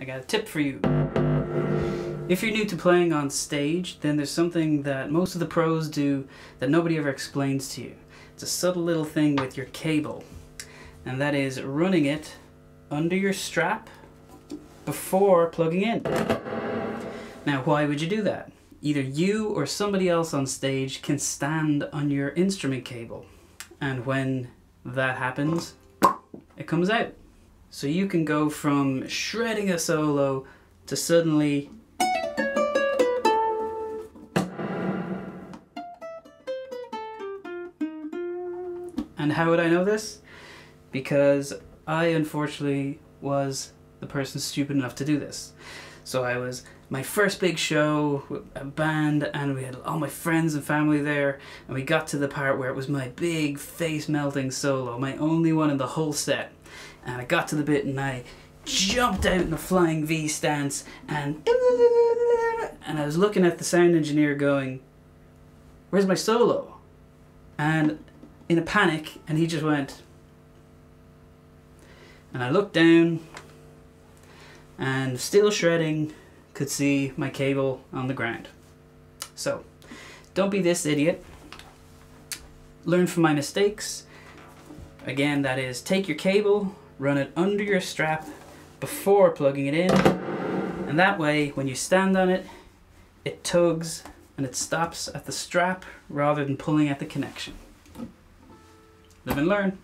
I got a tip for you. If you're new to playing on stage, then there's something that most of the pros do that nobody ever explains to you. It's a subtle little thing with your cable, and that is running it under your strap before plugging in. Now, why would you do that? Either you or somebody else on stage can stand on your instrument cable, and when that happens, it comes out. So you can go from shredding a solo to suddenly And how would I know this? Because I unfortunately was the person stupid enough to do this. So I was my first big show, with a band, and we had all my friends and family there, and we got to the part where it was my big face melting solo, my only one in the whole set. And I got to the bit and I jumped out in a flying V stance and and I was looking at the sound engineer going, Where's my solo? And in a panic, and he just went. And I looked down, and still shredding, could see my cable on the ground. So, don't be this idiot. Learn from my mistakes. Again, that is take your cable, run it under your strap before plugging it in, and that way, when you stand on it, it tugs and it stops at the strap rather than pulling at the connection. Live and learn.